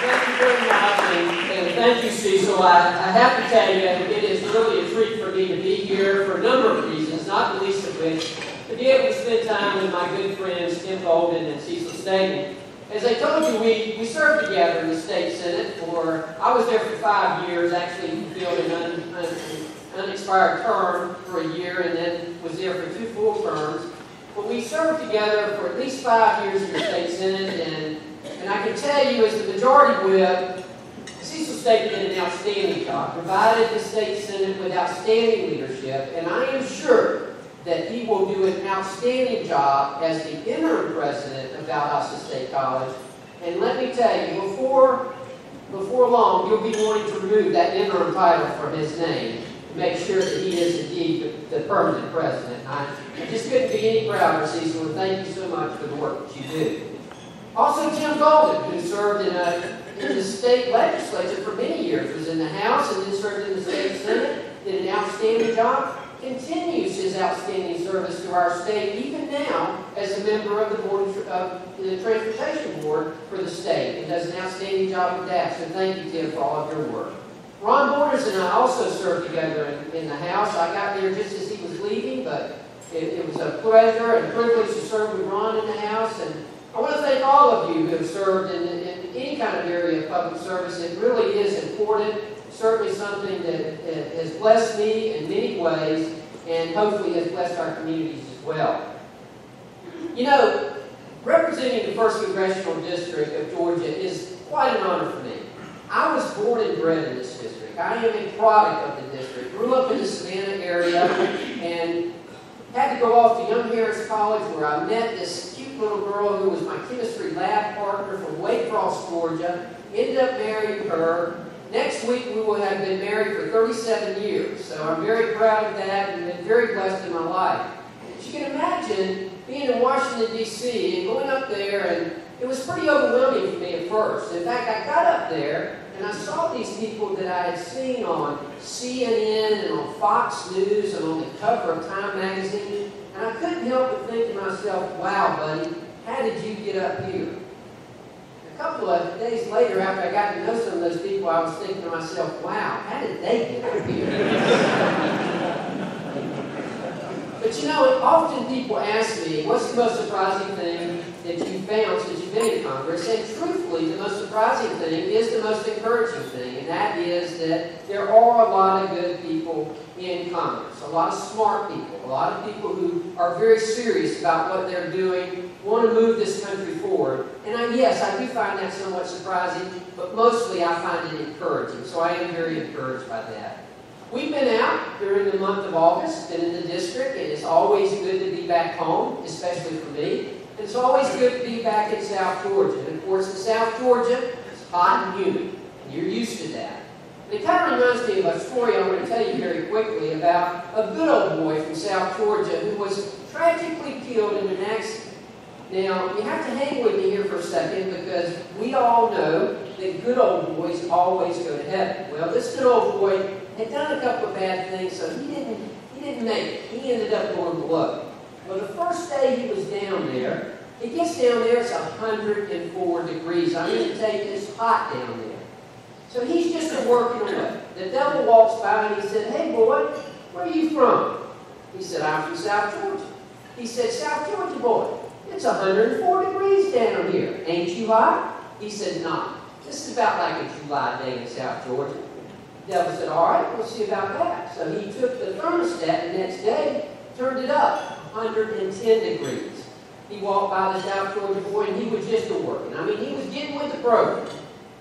thank you very much, and, and thank you, Cecil. I, I have to tell you, it is really a treat for me to be here for a number of reasons, not the least of which, to be able to spend time with my good friends Tim Golden and Cecil Staten. As I told you, we, we served together in the state senate for, I was there for five years, actually fulfilled an un, un, unexpired term for a year, and then was there for two full terms. But we served together for at least five years in the state senate, and, and I can tell you, as the majority whip, Cecil Staten did an outstanding job, provided the state senate with outstanding leadership, and I am sure that he will do an outstanding job as the interim president of Valdosta State College. And let me tell you, before, before long, you'll be wanting to remove that interim title from his name to make sure that he is indeed the, the permanent president. I, I just couldn't be any prouder, Cecil, and thank you so much for the work that you do. Also, Tim Golden, who served in, a, in the state legislature for many years, was in the House and then served in the state Senate, did an outstanding job continues his outstanding service to our state, even now as a member of the board of the Transportation Board for the state, and does an outstanding job with that. So thank you, Tim, for all of your work. Ron Borders and I also served together in, in the House. I got there just as he was leaving, but it, it was a pleasure and privilege to serve with Ron in the House. And I want to thank all of you who have served in, in any kind of area of public service. It really is important certainly something that has blessed me in many ways and hopefully has blessed our communities as well. You know, representing the 1st Congressional District of Georgia is quite an honor for me. I was born and bred in this district. I am a product of the district. Grew up in the Savannah area and had to go off to Young Harris College where I met this cute little girl who was my chemistry lab partner from Waycross, Georgia. Ended up marrying her Next week, we will have been married for 37 years. So I'm very proud of that and been very blessed in my life. But you can imagine being in Washington, D.C. and going up there, and it was pretty overwhelming for me at first. In fact, I got up there and I saw these people that I had seen on CNN and on Fox News and on the cover of Time magazine, and I couldn't help but think to myself, wow, buddy, how did you get up here? A couple of days later, after I got to know some of those people, I was thinking to myself, wow, how did they get up here? but you know, often people ask me, what's the most surprising thing that you found since you've been in Congress? And truthfully, the most surprising thing is the most encouraging thing, and that is that there are a lot of good people in Congress, a lot of smart people, a lot of people who are very serious about what they're doing, want to move this country forward. And I, yes, I do find that somewhat surprising, but mostly I find it encouraging. So I am very encouraged by that. We've been out during the month of August, been in the district, and it's always good to be back home, especially for me. It's always good to be back in South Georgia. And of course, in South Georgia, it's hot and humid, and you're used to that. And it kind of reminds me of a story I'm going to tell you very quickly about a good old boy from South Georgia who was tragically killed in an accident now, you have to hang with me here for a second because we all know that good old boys always go to heaven. Well, this good old boy had done a couple of bad things, so he didn't, he didn't make it. He ended up going below. Well, the first day he was down there, he gets down there, it's 104 degrees. I mean to tell you, it's hot down there. So he's just working away. The devil walks by and he said, Hey, boy, where are you from? He said, I'm from South Georgia. He said, South Georgia, boy. It's 104 degrees down here. Ain't you hot? He said, no. This is about like a July day in South Georgia. Devil said, all right, we'll see about that. So he took the thermostat the next day, turned it up 110 degrees. He walked by the South Georgia boy and he was just a working. I mean, he was getting with the program.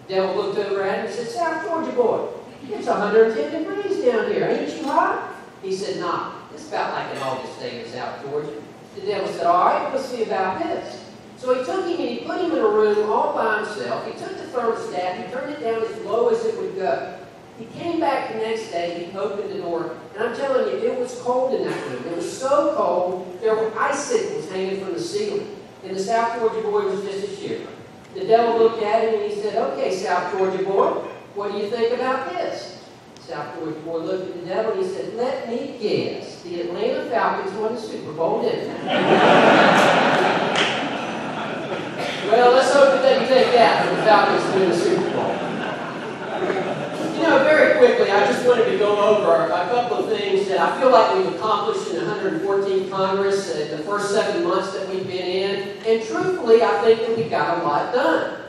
Devil looked over at him and said, South Georgia boy, it's 110 degrees down here. Ain't you hot? He said, nah. It's about like an August day in South Georgia. The devil said, all right, we'll see about this. So he took him and he put him in a room all by himself. He took the thermostat, he turned it down as low as it would go. He came back the next day, he opened the door, and I'm telling you, it was cold in that room. It was so cold, there were icicles hanging from the ceiling. And the South Georgia boy was just a shiver. The devil looked at him and he said, okay, South Georgia boy, what do you think about this? South Georgia boy looked at the devil and he said, let me guess. The Atlanta Falcons won the Super Bowl, didn't they? well, let's hope that they take that the Falcons to the Super Bowl. Quickly, I just wanted to go over a couple of things that I feel like we've accomplished in the 114th Congress in the first seven months that we've been in. And truthfully, I think that we got a lot done.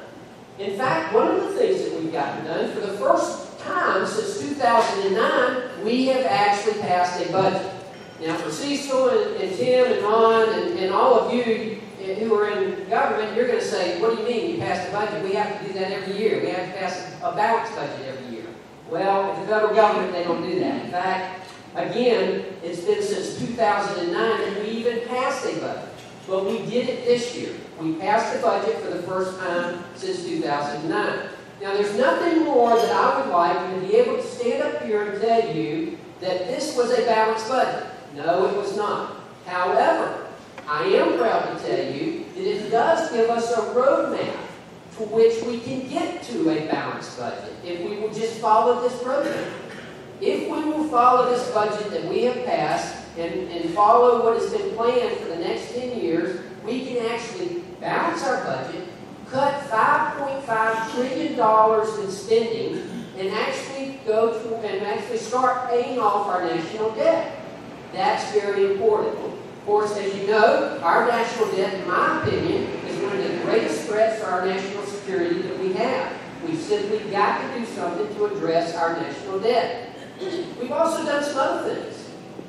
In fact, one of the things that we've gotten done, for the first time since 2009, we have actually passed a budget. Now, for Cecil and, and Tim and Ron and, and all of you who are in government, you're going to say, what do you mean you passed a budget? We have to do that every year. We have to pass a balanced budget every year. Well, the federal government, they don't do that. In fact, again, it's been since 2009 that we even passed a budget. But we did it this year. We passed the budget for the first time since 2009. Now, there's nothing more that I would like to be able to stand up here and tell you that this was a balanced budget. No, it was not. However, I am proud to tell you that it does give us a roadmap which we can get to a balanced budget if we will just follow this roadmap. If we will follow this budget that we have passed and, and follow what has been planned for the next 10 years, we can actually balance our budget, cut $5.5 trillion in spending, and actually go to and actually start paying off our national debt. That's very important. Of course, as you know, our national debt, in my opinion, is one of the greatest threats to our national security that we have. We've simply got to do something to address our national debt. We've also done some other things.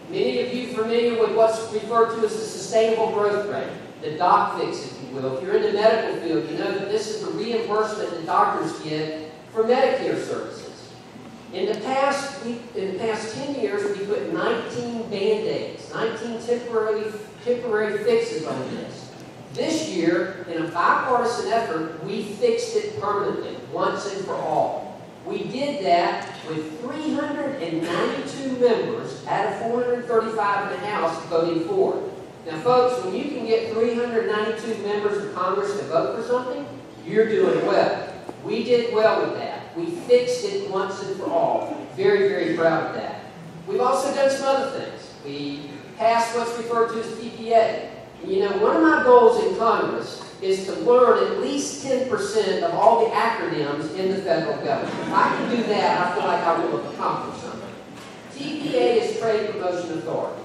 Many of you familiar with what's referred to as the sustainable growth rate, the doc fix, if you will. If you're in the medical field, you know that this is the reimbursement that doctors get for Medicare services. In the past, we, in the past 10 years, we put 19 Band-Aids, 19 temporary, temporary fixes on this. This year, in a bipartisan effort, we fixed it permanently, once and for all. We did that with 392 members out of 435 in the House voting for it. Now, folks, when you can get 392 members of Congress to vote for something, you're doing well. We did well with that. We fixed it once and for all. Very, very proud of that. We've also done some other things. We passed what's referred to as TPA. You know, one of my goals in Congress is to learn at least 10% of all the acronyms in the federal government. If I can do that, I feel like I will have accomplished something. TPA is Trade Promotion Authority.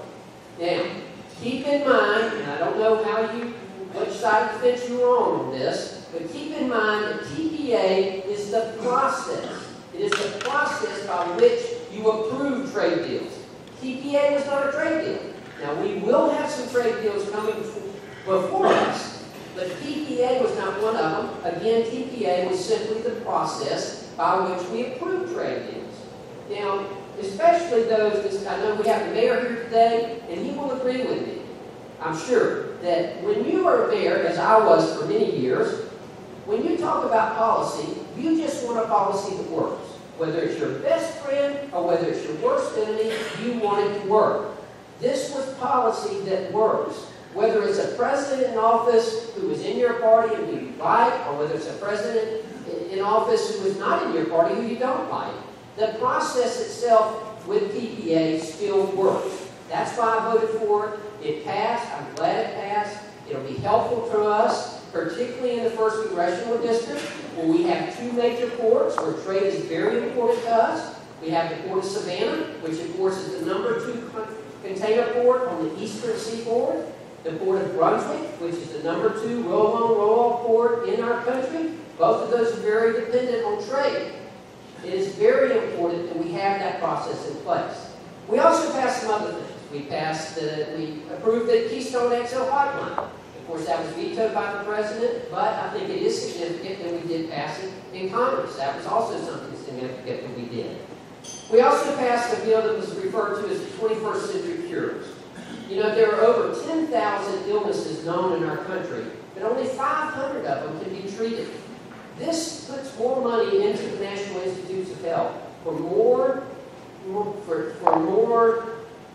Now, keep in mind, and I don't know how you, which side of the fence you are on this, but keep in mind that TPA is the process. It is the process by which you approve trade deals. TPA was not a trade deal. Now, we will have some trade deals coming before us, but TPA was not one of them. Again, TPA was simply the process by which we approve trade deals. Now, especially those, I know we have the mayor here today, and he will agree with me, I'm sure, that when you are a mayor, as I was for many years, when you talk about policy, you just want a policy that works. Whether it's your best friend or whether it's your worst enemy, you want it to work. This was policy that works. Whether it's a president in office who is in your party and who you like, or whether it's a president in office who is not in your party who you don't like, the process itself with TPA still works. That's why I voted for it. It passed. I'm glad it passed. It'll be helpful to us particularly in the first congressional district, where we have two major ports, where trade is very important to us. We have the Port of Savannah, which of course is the number two container port on the eastern seaboard. The Port of Brunswick, which is the number two roll-on, roll-off port in our country. Both of those are very dependent on trade. It is very important that we have that process in place. We also passed some other things. We passed, the, we approved the Keystone XL pipeline. Of course, that was vetoed by the president, but I think it is significant that we did pass it in Congress. That was also something significant that we did. We also passed a bill that was referred to as the 21st Century Cures. You know, there are over 10,000 illnesses known in our country, but only 500 of them can be treated. This puts more money into the National Institutes of Health for more, for, for more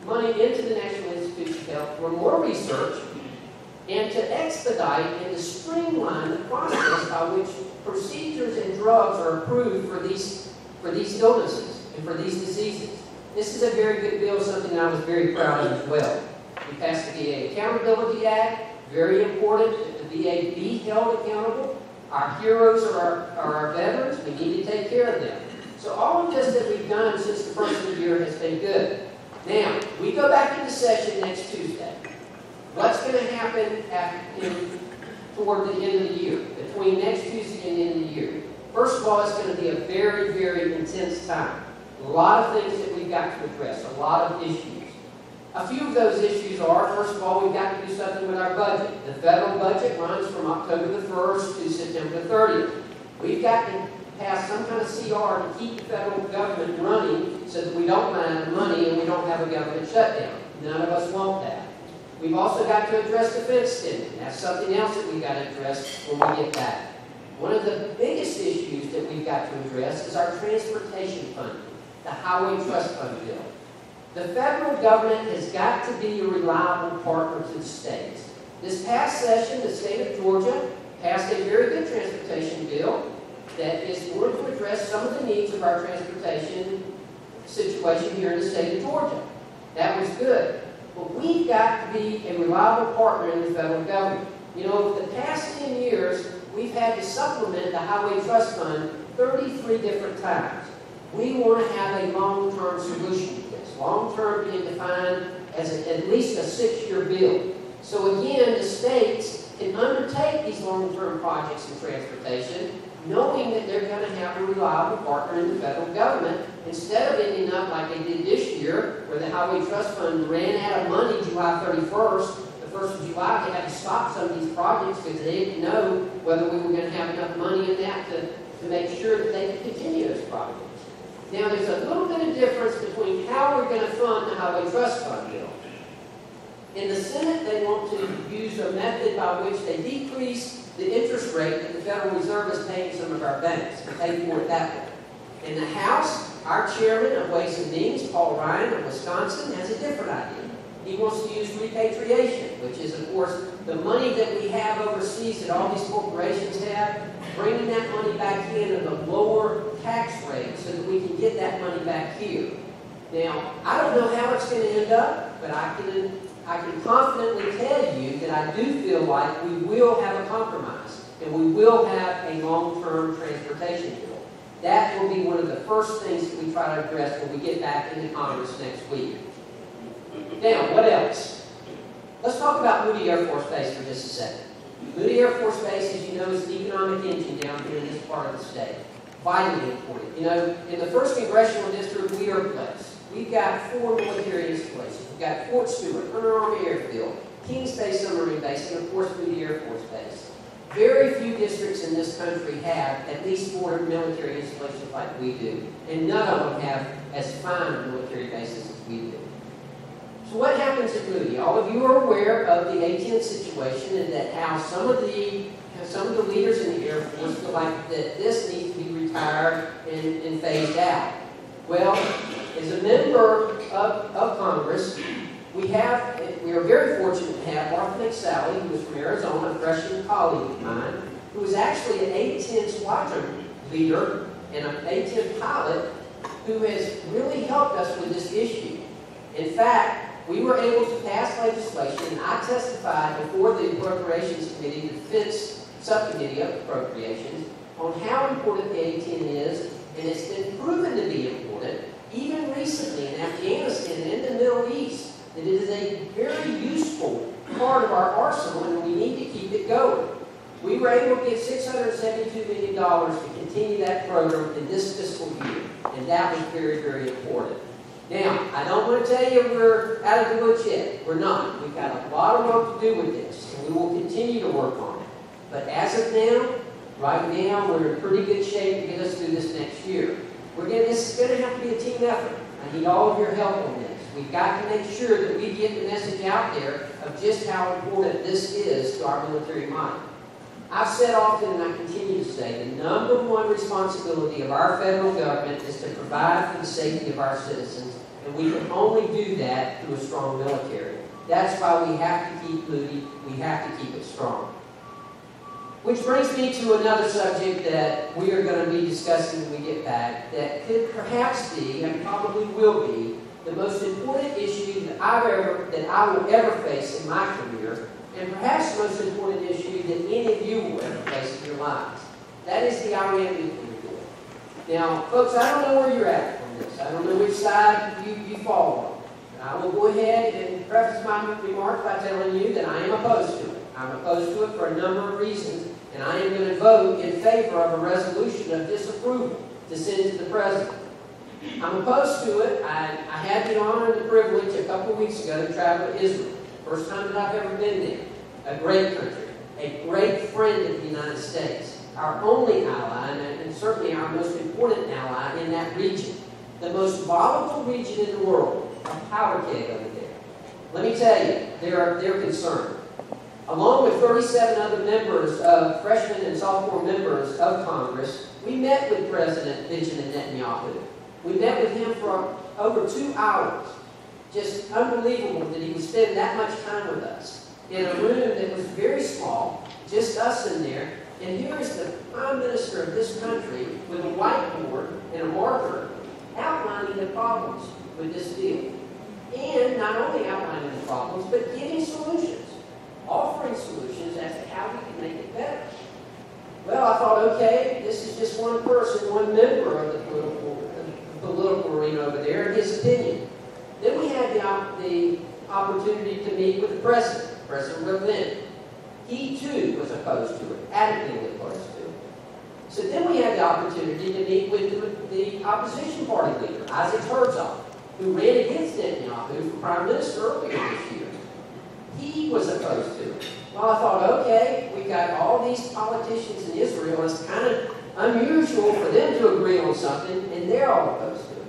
money into the National Institutes of Health, for more research, and to expedite and to streamline the process by which procedures and drugs are approved for these, for these illnesses and for these diseases. This is a very good bill, something I was very proud of as well. We passed the VA Accountability Act, very important that the VA be held accountable. Our heroes are our, are our veterans. We need to take care of them. So all of this that we've done since the first of the year has been good. Now, we go back into session next Tuesday. What's going to happen after, in, toward the end of the year, between next Tuesday and the end of the year? First of all, it's going to be a very, very intense time. A lot of things that we've got to address, a lot of issues. A few of those issues are, first of all, we've got to do something with our budget. The federal budget runs from October the 1st to September the 30th. We've got to pass some kind of CR to keep the federal government running so that we don't run out of money and we don't have a government shutdown. None of us want that. We've also got to address defense spending. That's something else that we've got to address when we get back. One of the biggest issues that we've got to address is our transportation fund, the Highway Trust Fund bill. The federal government has got to be a reliable partner to the states. This past session, the state of Georgia passed a very good transportation bill that is going to address some of the needs of our transportation situation here in the state of Georgia. That was good. But we've got to be a reliable partner in the federal government. You know, the past 10 years, we've had to supplement the Highway Trust Fund 33 different times. We want to have a long-term solution to this. Long-term being defined as a, at least a six-year bill. So again, the states can undertake these long-term projects in transportation knowing that they're going to have a reliable partner in the federal government instead of ending up like they did this year where the Highway Trust Fund ran out of money July 31st. The 1st of July, they had to stop some of these projects because they didn't know whether we were going to have enough money in that to, to make sure that they could continue those projects. Now, there's a little bit of difference between how we're going to fund the Highway Trust Fund bill. In the Senate, they want to use a method by which they decrease the interest rate that the Federal Reserve is paying some of our banks and pay for it that way. In the House, our chairman of Ways and Means, Paul Ryan of Wisconsin, has a different idea. He wants to use repatriation, which is, of course, the money that we have overseas that all these corporations have, bringing that money back in at a lower tax rate so that we can get that money back here. Now, I don't know how it's going to end up, but I can, I can confidently tell you that I do feel like we will have a compromise and we will have a long-term transportation bill. That will be one of the first things that we try to address when we get back into Congress next week. Now, what else? Let's talk about Moody Air Force Base for just a second. Moody Air Force Base, as you know, is the economic engine down here in this part of the state. Vitally important. You know, in the first congressional district, we are blessed. We've got four military installations. We've got Fort Stewart, Hunter Army Airfield, Kings Bay Submarine Base, and of course Moody Air Force Base. Very few districts in this country have at least four military installations like we do, and none of them have as fine military bases as we do. So what happens at Moody? All of you are aware of the A-10 situation and that how some of the some of the leaders in the Air Force feel like that this needs retired and, and phased out. Well, as a member of, of Congress, we have we are very fortunate to have Martha McSally, who is from Arizona, a freshman colleague of mine, who is actually an A-10 squadron leader and an A-10 pilot who has really helped us with this issue. In fact, we were able to pass legislation, and I testified before the Appropriations Committee, the Defense Subcommittee of Appropriations, on how important the A-10 is, and it's been proven to be important, even recently in Afghanistan and in the Middle East, that it is a very useful part of our arsenal, and we need to keep it going. We were able to get $672 million to continue that program in this fiscal year, and that was very, very important. Now, I don't want to tell you we're out of the woods yet. We're not. We've got a lot of work to do with this, and we will continue to work on it. But as of now, right now, we're in pretty good shape to get us through this next year. We're getting, this is going to have to be a team effort. I need all of your help on this. We've got to make sure that we get the message out there of just how important this is to our military mind. I've said often, and I continue to say, the number one responsibility of our federal government is to provide for the safety of our citizens, and we can only do that through a strong military. That's why we have to keep Moody, we have to keep it strong. Which brings me to another subject that we are going to be discussing when we get back that could perhaps be, and probably will be, the most important issue that I've ever that I will ever face in my career, and perhaps the most important issue that any of you will ever face in your lives. That is the Iran nuclear deal. Now, folks, I don't know where you're at on this. I don't know which side you, you fall on. I will go ahead and preface my remarks by telling you that I am opposed to it. I'm opposed to it for a number of reasons, and I am going to vote in favor of a resolution of disapproval to send to the President. I'm opposed to it. I, I had the honor and the privilege a couple weeks ago to travel to Israel. First time that I've ever been there. A great country, a great friend of the United States, our only ally, and, and certainly our most important ally in that region. The most volatile region in the world, a powder keg over there. Let me tell you, they're, they're concerned. Along with 37 other members of freshmen and sophomore members of Congress, we met with President Benjamin Netanyahu. We met with him for over two hours. Just unbelievable that he would spend that much time with us in a room that was very small, just us in there. And here is the Prime Minister of this country with a whiteboard and a marker outlining the problems with this deal. And not only outlining the problems, but giving solutions, offering solutions as to how we can make it better. Well, I thought, okay, this is just one person, one member of the political, political arena over there, and his opinion. Then we had the, the opportunity to meet with the president, President Reuven. He too was opposed to it, adamantly opposed to it. So then we had the opportunity to meet with the, the opposition party leader, Isaac Herzog, who ran against Netanyahu for prime minister earlier this year. He was opposed to it. Well, I thought, okay, we got all these politicians in Israel. It's kind of unusual for them to agree on something, and they're all opposed to it.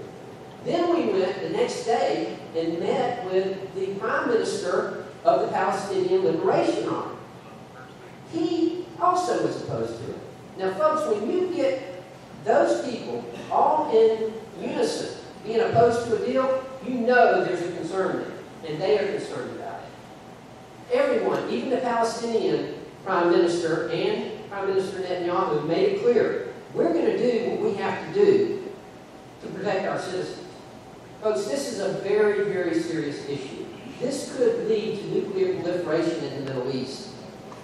Then we went the next day and met with the prime minister of the Palestinian Liberation Army. He also was opposed to it. Now, folks, when you get those people all in unison being opposed to a deal, you know there's a concern there, and they are concerned. Everyone, even the Palestinian prime minister and Prime Minister Netanyahu, made it clear we're going to do what we have to do to protect our citizens. Folks, this is a very, very serious issue. This could lead to nuclear proliferation in the Middle East.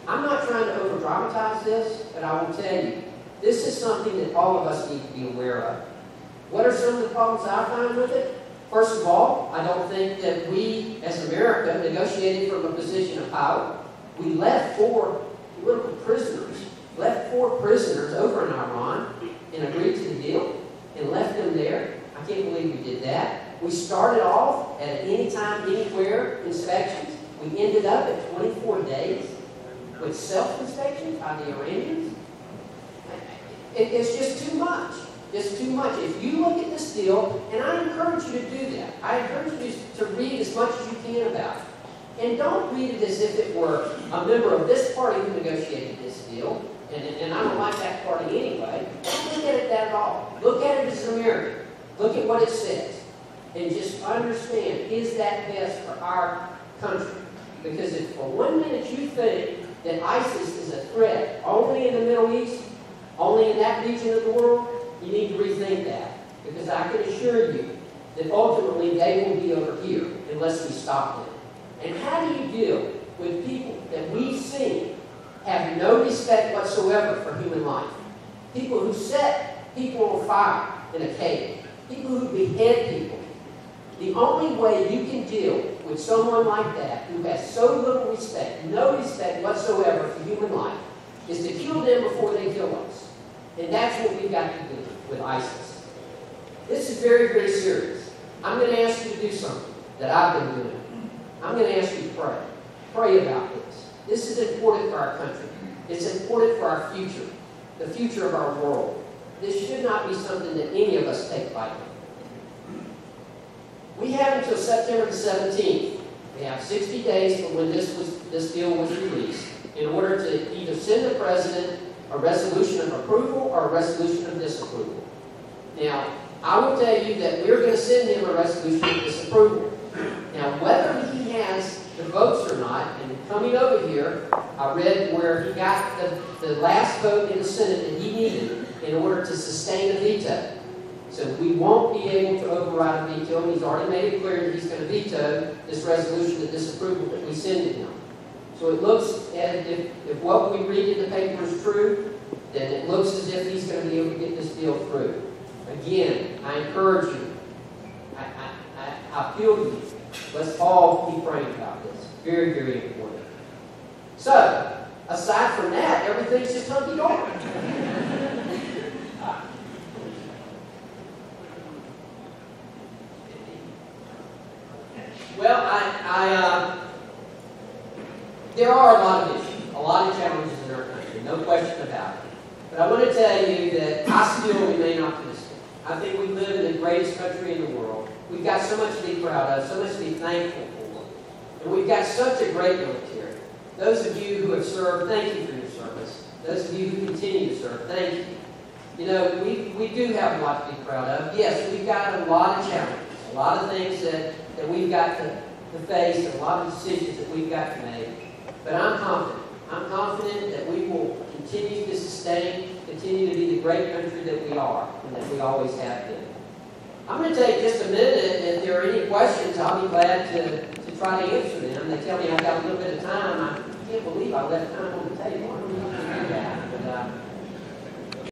I'm not trying to over dramatize this, but I will tell you, this is something that all of us need to be aware of. What are some of the problems I find with it? First of all, I don't think that we, as America, negotiated from a position of power. We left four political prisoners, left four prisoners over in Iran and agreed to the deal and left them there. I can't believe we did that. We started off at any time, anywhere inspections. We ended up at 24 days with self-inspections by the Iranians. it's just too much. It's too much. If you look at this deal, and I encourage you to do that, I encourage you to read as much as you can about it. And don't read it as if it were a member of this party who negotiated this deal, and, and I don't like that party anyway. Don't look at it that at all. Look at it as an American. Look at what it says. And just understand, is that best for our country? Because if for one minute you think that ISIS is a threat only in the Middle East, only in that region of the world, you need to rethink that. Because I can assure you that ultimately they will be over here unless we stop them. And how do you deal with people that we've seen have no respect whatsoever for human life? People who set people on fire in a cave. People who behead people. The only way you can deal with someone like that who has so little respect, no respect whatsoever for human life, is to kill them before they kill us. And that's what we've got to do with ISIS. This is very, very serious. I'm going to ask you to do something that I've been doing. I'm going to ask you to pray. Pray about this. This is important for our country. It's important for our future, the future of our world. This should not be something that any of us take lightly. We have until September the 17th. We have 60 days from when this, was, this deal was released in order to either send the President a resolution of approval or a resolution of disapproval. Now, I will tell you that we're going to send him a resolution of disapproval. Now, whether he has the votes or not, and coming over here, I read where he got the, the last vote in the Senate that he needed in order to sustain a veto. So we won't be able to override a veto, and he's already made it clear that he's going to veto this resolution of disapproval that we send to him. So it looks as if, if what we read in the paper is true, then it looks as if he's going to be able to get this deal through. again, I encourage you. I, I, I, appeal to you. Let's all keep praying about this. Very, very important. So, aside from that, everything's just hunky dory. Well, I, I, uh, there are a lot of issues, a lot of challenges in our country, no question about it. But I want to tell you that I still remain optimistic. I think we live in the greatest country in the world. We've got so much to be proud of, so much to be thankful for. And we've got such a great military. Those of you who have served, thank you for your service. Those of you who continue to serve, thank you. You know, we, we do have a lot to be proud of. Yes, we've got a lot of challenges, a lot of things that, that we've got to, to face, a lot of decisions that we've got to make. But I'm confident. I'm confident that we will continue to sustain, continue to be the great country that we are and that we always have been. I'm going to take just a minute. If there are any questions, I'll be glad to, to try to answer them. They tell me I've got a little bit of time. I can't believe I left time on the table. I don't know do that. But, uh,